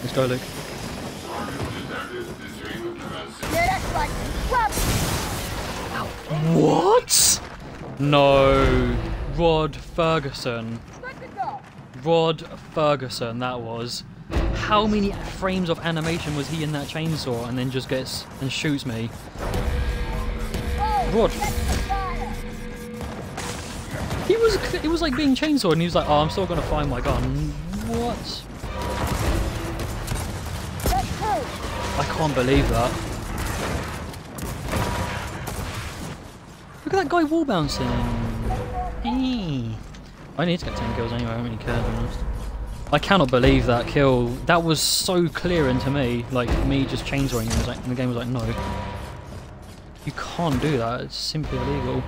Let's go, Luke. Yeah, that's right. Grab What? No. Rod Fergusson. Good to go. Rod Fergusson, that was. How many frames of animation was he in that chainsaw and then just gets and shoots me? Rod. that's the fire. He was it was like being chainsawed and he was like, oh, I'm still gonna find my gun. What? I can't believe that. Look at that guy wall bouncing. I need to get 10 kills anyway, I don't really care to be honest. I cannot believe that kill. That was so clear into me. Like, me just chainsawing him like, and the game was like, no. You can't do that, it's simply illegal.